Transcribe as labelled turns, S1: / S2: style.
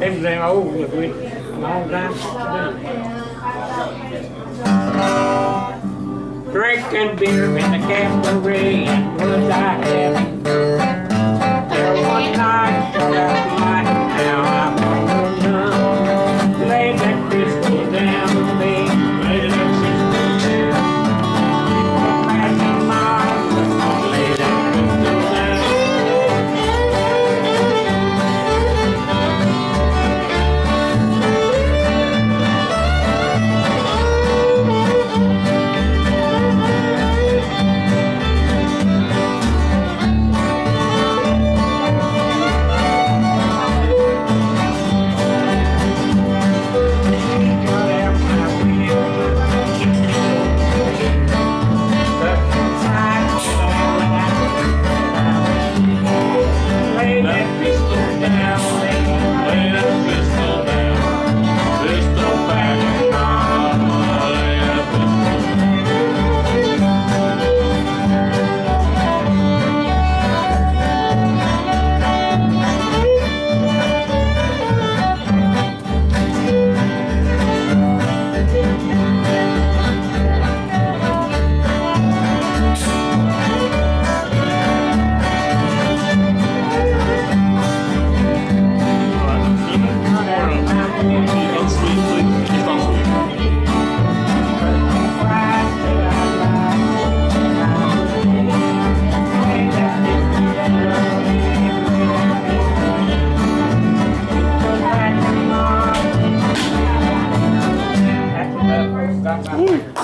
S1: Em rằng ấu là quên Long Drinking beer in the cabaret and was having cam cam. Ừ.